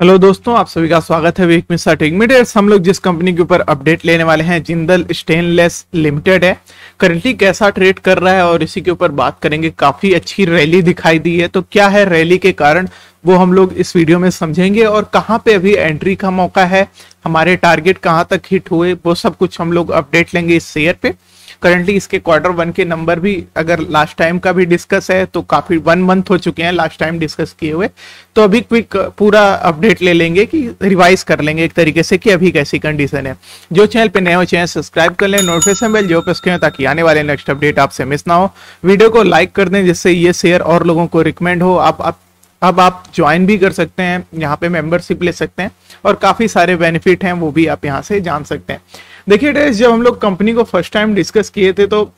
Hello दोस्तों, आप सभी का स्वागत है वीक मिस्टर टेकमीटर्स हम लोग जिस कंपनी के ऊपर अपडेट लेने वाले हैं जिंदल स्टेनलेस लिमिटेड है। करंटली कैसा ट्रेड कर रहा है और इसी के ऊपर बात करेंगे। काफ़ी अच्छी रैली दिखाई दी है। तो क्या है रैली के कारण, वो हम लोग इस वीडियो में समझेंगे। और कहाँ पे अभी एंट्री का मौका है, हमारे टारगेट कहाँ तक हिट हुए, वो सब कुछ हम लोग अपडेट लेंगे इस शेयर पे। करंटली इसके क्वार्टर वन के नंबर भी अगर लास्ट टाइम का भी डिस्कस है तो काफ़ी वन मंथ हो चुके हैं लास्ट टाइम डिस्कस किए हुए। तो अभी क्विक पूरा अपडेट ले लेंगे कि रिवाइज कर लेंगे एक तरीके से कि अभी कैसी कंडीशन है। जो चैनल पे नए हो चैनल सब्सक्राइब कर लें नोटिफिकेशन बेल जो पे ताकि आने वाले नेक्स्ट अपडेट आपसे मिस ना हो। वीडियो को लाइक कर दें जिससे ये शेयर और लोगों को रिकमेंड हो। आप, आप अब आप ज्वाइन भी कर सकते हैं यहाँ पे मेंबरशिप ले सकते हैं और काफ़ी सारे बेनिफिट हैं वो भी आप यहाँ से जान सकते हैं। देखिए डेस जब हम लोग कंपनी को फ़र्स्ट टाइम डिस्कस किए थे तो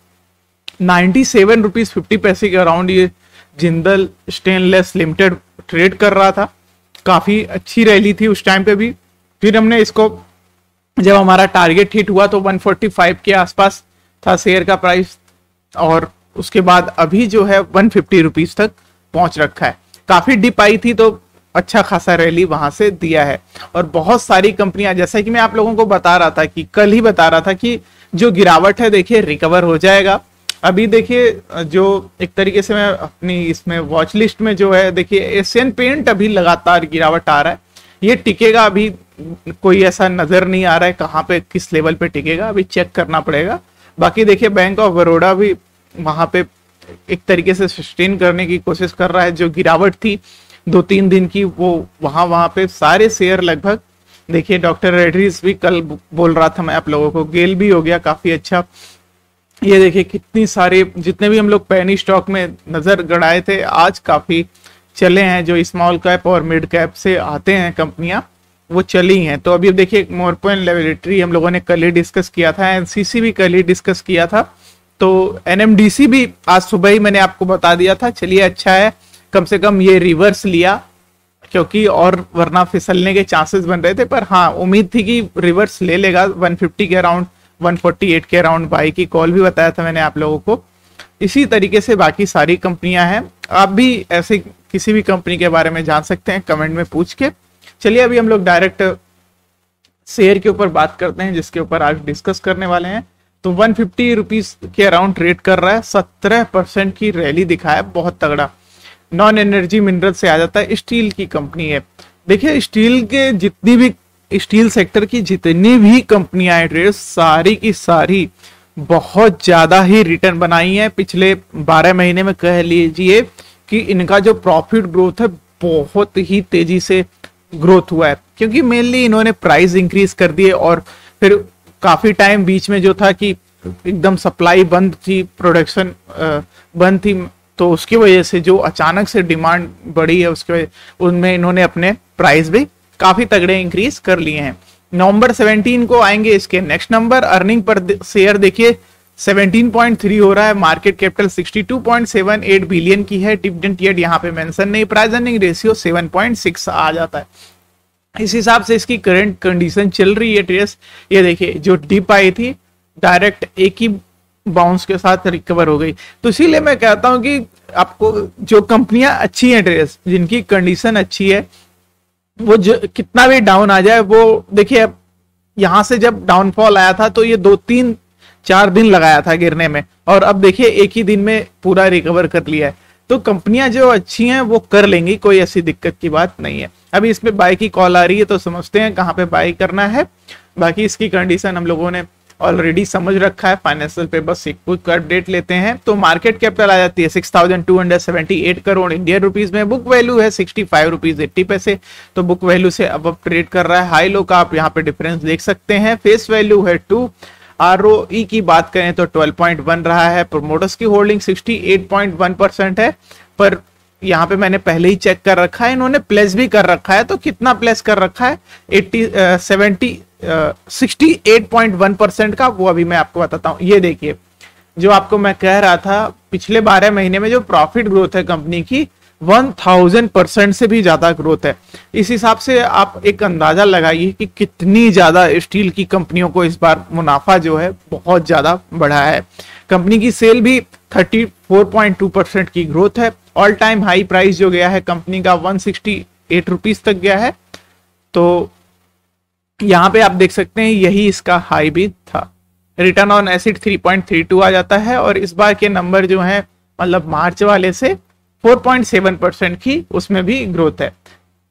नाइन्टी सेवन रुपीज़ फिफ्टी पैसे के अराउंड ये जिंदल स्टेनलेस लिमिटेड ट्रेड कर रहा था। काफ़ी अच्छी रैली थी उस टाइम पे भी। फिर हमने इसको, जब हमारा टारगेट हिट हुआ तो 145 के आसपास था शेयर का प्राइस और उसके बाद अभी जो है वन फिफ्टी रुपीज़ तक पहुँच रखा है। काफ़ी डिप आई थी तो अच्छा खासा रैली वहाँ से दिया है। और बहुत सारी कंपनियाँ जैसा कि मैं आप लोगों को बता रहा था कि, कल ही बता रहा था कि जो गिरावट है, देखिए रिकवर हो जाएगा। अभी देखिए, जो एक तरीके से मैं अपनी इसमें वॉच लिस्ट में जो है, देखिए एशियन पेंट अभी लगातार गिरावट आ रहा है। ये टिकेगा अभी, कोई ऐसा नज़र नहीं आ रहा है कहाँ पे, किस लेवल पे टिकेगा, अभी चेक करना पड़ेगा। बाकी देखिए बैंक ऑफ़ बड़ौदा भी वहाँ पे एक तरीके से सस्टेन करने की कोशिश कर रहा है, जो गिरावट थी दो तीन दिन की वो वहाँ वहाँ पे सारे शेयर लगभग। देखिए, डॉक्टर रेड्रीज भी कल बोल रहा था मैं आप लोगों को, गेल भी हो गया काफ़ी अच्छा। ये देखिए कितनी सारे, जितने भी हम लोग पैनी स्टॉक में नज़र गड़ाए थे, आज काफ़ी चले हैं जो स्मॉल कैप और मिड कैप से आते हैं कंपनियाँ, वो चली हैं तो अभी देखिए मोरपोइन लेबोरेटरी हम लोगों ने कल ही डिस्कस किया था, एनसीसी भी कल ही डिस्कस किया था। तो एनएमडीसी भी आज सुबह ही मैंने आपको बता दिया था, चलिए अच्छा है। कम से कम ये रिवर्स लिया, क्योंकि और वरना फिसलने के चांसेस बन रहे थे, पर हाँ उम्मीद थी कि रिवर्स ले लेगा। 150 के अराउंड 148 के अराउंड बाई की कॉल भी बताया था मैंने आप लोगों को। इसी तरीके से बाकी सारी कंपनियाँ हैं। आप भी ऐसे किसी भी कंपनी के बारे में जान सकते हैं, कमेंट में पूछ के। चलिए, अभी हम लोग डायरेक्ट शेयर के ऊपर बात करते हैं, जिसके ऊपर आज डिस्कस करने वाले हैं। तो वन फिफ्टी के अराउंड ट्रेड कर रहा है, सत्रह परसेंट की रैली दिखाया, बहुत तगड़ा। नॉन एनर्जी मिनरल से आ जाता है स्टील की कंपनी है। देखिए स्टील के जितनी भी स्टील सेक्टर की जितनी भी कंपनियाँ हैं ट्रेड सारी की सारी बहुत ज़्यादा ही रिटर्न बनाई है। पिछले 12 महीने में कह लीजिए कि इनका जो प्रॉफिट ग्रोथ है, बहुत ही तेज़ी से ग्रोथ हुआ है। क्योंकि मेनली इन्होंने प्राइस इंक्रीज कर दिए और फिर काफ़ी टाइम बीच में जो था कि एकदम सप्लाई बंद थी प्रोडक्शन बंद थी तो उसकी वजह से जो अचानक से डिमांड बढ़ी है, उसके उनमें इन्होंने अपने प्राइस भी काफ़ी तगड़े इंक्रीज कर लिए हैं। नवंबर 17 को आएँगे इसके नेक्स्ट नंबर अर्निंग पर शेयर देखिए 17.3 हो रहा है मार्केट कैपिटल 62.78 बिलियन की है डिविडेंड येड यहाँ पे मेंशन नहीं प्राइस अर्निंग रेशियो 7.6 आ जाता है। इस हिसाब से इसकी करंट कंडीशन चल रही है ट्रेस ये देखिए, जो डिप आई थी डायरेक्ट एक ही बाउंस के साथ रिकवर हो गई। तो इसीलिए मैं कहता हूँ कि आपको जो कंपनियाँ अच्छी हैं ड्रेस, जिनकी कंडीशन अच्छी है, वो जो कितना भी डाउन आ जाए, वो देखिए यहाँ से जब डाउनफॉल आया था तो ये दो तीन चार दिन लगाया था गिरने में। और अब देखिए, एक ही दिन में पूरा रिकवर कर लिया है। तो कंपनियाँ जो अच्छी हैं, वो कर लेंगी, कोई ऐसी दिक्कत की बात नहीं है। अभी इसमें बाई की कॉल आ रही है तो समझते हैं कहाँ पे बाई करना है। बाकी इसकी कंडीशन हम लोगों ने ऑलरेडी समझ रखा है फाइनेंशियल पे बस एक क्विक अपडेट लेते हैं तो मार्केट कैपिटल आ जाती है six thousand two hundred seventy eight crore Indian rupees में। बुक वैल्यू है सिक्सटी फाइव रुपीज़ एट्टी पैसे तो बुक वैल्यू से अब अब ट्रेड कर रहा है। हाई लो का आप यहाँ पे डिफरेंस देख सकते हैं। फेस वैल्यू है टू आर की बात करें तो 12.1 रहा है। प्रोमोटर्स की होल्डिंग 68.1 परसेंट है। पर यहाँ पे मैंने पहले ही चेक कर रखा है। इन्होंने प्लेस भी कर रखा है। तो कितना प्लेस कर रखा है? Eighty seventy sixty eight point one percent का वो अभी मैं आपको बताता हूँ। ये देखिए, जो आपको मैं कह रहा था, पिछले बारह महीने में जो प्रॉफिट ग्रोथ है कंपनी की वन थाउज़ेंड परसेंट से भी ज़्यादा ग्रोथ है। इस हिसाब से आप एक अंदाज़ा लगाइए कि कितनी ज़्यादा स्टील की कंपनियों को इस बार मुनाफा जो है बहुत ज़्यादा बढ़ा है। कंपनी की सेल भी 34.2 परसेंट की ग्रोथ है। ऑल टाइम हाई प्राइस जो गया है कंपनी का वन सिक्सटी एट रुपीज़ तक गया है। तो यहाँ पे आप देख सकते हैं, यही इसका हाई भी था। रिटर्न ऑन एसिड 3.32 आ जाता है और इस बार के नंबर जो है मतलब मार्च वाले से 4.7 परसेंट की उसमें भी ग्रोथ है।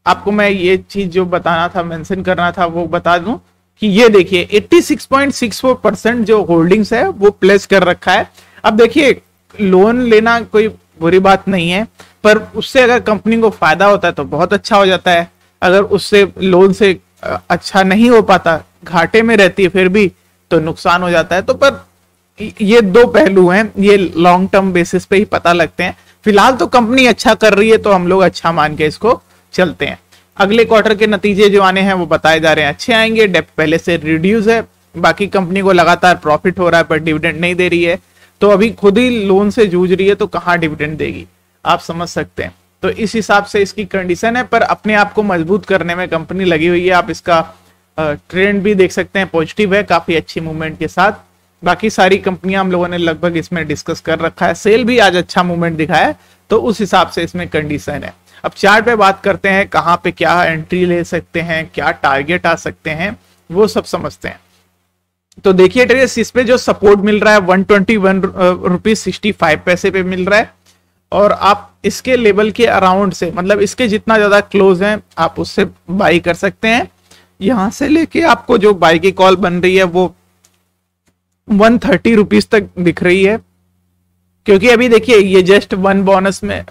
आपको मैं ये चीज़ जो बताना था मेंशन करना था, वो बता दूँ कि ये देखिए 86.64 परसेंट जो होल्डिंग्स है, वो प्लेस कर रखा है। अब देखिए लोन लेना कोई बुरी बात नहीं है, पर उससे अगर कंपनी को फ़ायदा होता है तो बहुत अच्छा हो जाता है। अगर उससे लोन से अच्छा नहीं हो पाता। घाटे में रहती है, फिर भी तो नुकसान हो जाता है। तो पर ये दो पहलू हैं, ये लॉन्ग टर्म बेसिस पे ही पता लगते हैं। फ़िलहाल तो कंपनी अच्छा कर रही है तो हम लोग अच्छा मान के इसको चलते हैं। अगले क्वार्टर के नतीजे जो आने हैं, वो बताए जा रहे हैं। अच्छे आएँगे डेप्थ पहले से रिड्यूस है। बाकी कंपनी को लगातार प्रॉफिट हो रहा है, पर डिविडेंड नहीं दे रही है। तो अभी खुद ही लोन से जूझ रही है तो कहाँ डिविडेंड देगी? आप समझ सकते हैं। तो इस हिसाब से इसकी कंडीशन है, पर अपने आप को मज़बूत करने में कंपनी लगी हुई है। आप इसका ट्रेंड भी देख सकते हैं पॉजिटिव है, काफ़ी अच्छी मूवमेंट के साथ। बाकी सारी कंपनियाँ हम लोगों ने लगभग इसमें डिस्कस कर रखा है। सेल भी आज अच्छा मूवमेंट दिखाया तो उस हिसाब से इसमें कंडीशन है। अब चार्ट पे बात करते हैं, कहाँ पे क्या एंट्री ले सकते हैं, क्या टारगेट आ सकते हैं, वो सब समझते हैं। तो देखिए ट्रेस इस पे जो सपोर्ट मिल रहा है one twenty one rupees sixty five पैसे पे मिल रहा है। और आप इसके लेवल के अराउंड से मतलब इसके जितना ज़्यादा क्लोज है, आप उससे बाई कर सकते हैं। यहाँ से लेके आपको जो बाई की कॉल बन रही है, वो वन थर्टी रुपीज़ तक दिख रही है। क्योंकि अभी देखिए, ये जस्ट वन बोनस में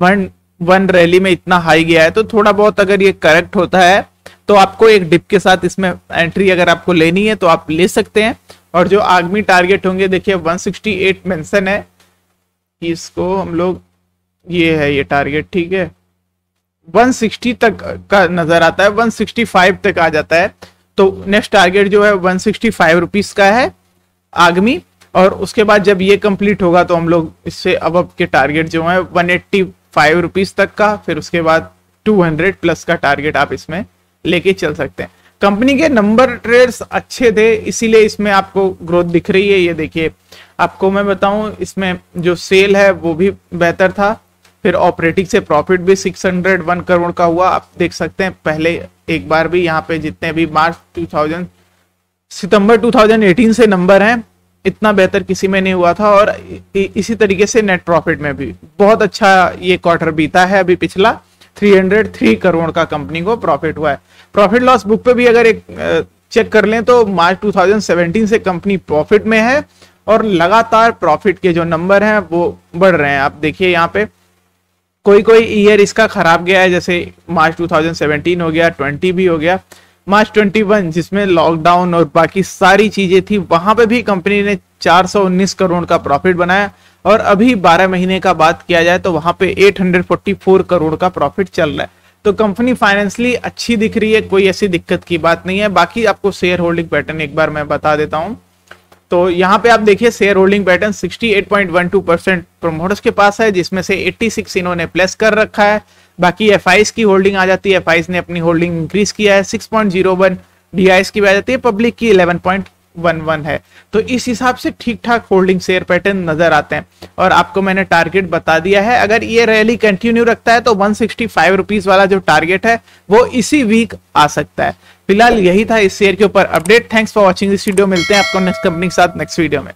वन वन रैली में इतना हाई गया है तो थोड़ा बहुत अगर ये करेक्ट होता है तो आपको एक डिप के साथ इसमें एंट्री अगर आपको लेनी है तो आप ले सकते हैं। और जो आगमी टारगेट होंगे, देखिए 168 मेंशन है। इसको हम लोग, ये है, ये टारगेट ठीक है? 160 तक का नज़र आता है 165 तक आ जाता है। तो नेक्स्ट टारगेट जो है 165 रुपीस का है आगमी। और उसके बाद जब ये कंप्लीट होगा तो हम लोग इससे अब अब के टारगेट जो है 185 रुपीस तक का, फिर उसके बाद 200 प्लस का टारगेट आप इसमें लेके चल सकते हैं। कंपनी के नंबर ट्रेड्स अच्छे थे, इसीलिए इसमें आपको ग्रोथ दिख रही है। ये देखिए आपको मैं बताऊँ, इसमें जो सेल है, वो भी बेहतर था। फिर ऑपरेटिंग से प्रॉफिट भी 601 करोड़ का हुआ। आप देख सकते हैं, पहले एक बार भी यहाँ पे जितने भी मार्च 2000 सितंबर 2018 से नंबर हैं। इतना बेहतर किसी में नहीं हुआ था और इसी तरीके से नेट प्रॉफिट में भी। बहुत अच्छा ये क्वार्टर बीता है अभी पिछला। 303 करोड़ का कंपनी को प्रॉफिट हुआ है। प्रॉफिट लॉस बुक पे भी अगर एक चेक कर लें तो मार्च 2017 से कंपनी प्रॉफिट में है। और लगातार प्रॉफिट के जो नंबर हैं, वो बढ़ रहे हैं। आप देखिए यहाँ पे कोई कोई ईयर इसका खराब गया है, जैसे मार्च 2017 हो गया 20 भी हो गया। मार्च 21 जिसमें लॉकडाउन और बाकी सारी चीज़ें थी, वहाँ पे भी कंपनी ने 419 करोड़ का प्रॉफिट बनाया। और अभी 12 महीने का बात किया जाए तो वहाँ पे 844 करोड़ का प्रॉफिट चल रहा है। तो कंपनी फाइनेंशियली अच्छी दिख रही है, कोई ऐसी दिक्कत की बात नहीं है। बाकी आपको शेयर होल्डिंग पैटर्न एक बार मैं बता देता हूँ। तो यहाँ पे आप देखिए share holding pattern 68.12 percent promoters के पास है, जिसमें से 86 इन्होंने प्लस कर रखा है। बाकी एफ़ की होल्डिंग आ जाती है। एफ़ ने अपनी होल्डिंग इंक्रीज किया है। 6.01 पॉइंट की आ जाती है। पब्लिक की 11.11 है। तो इस हिसाब से ठीक ठाक होल्डिंग शेयर पैटर्न नज़र आते हैं। और आपको मैंने टारगेट बता दिया है, अगर ये रैली कंटिन्यू रखता है तो वन सिक्सटी फाइव रुपीज़ वाला जो टारगेट है, वो इसी वीक आ सकता है। फ़िलहाल यही था इस शेयर के ऊपर update thanks for watching this video मिलते हैं आपको नेक्स्ट कंपनी के साथ नेक्स्ट वीडियो में।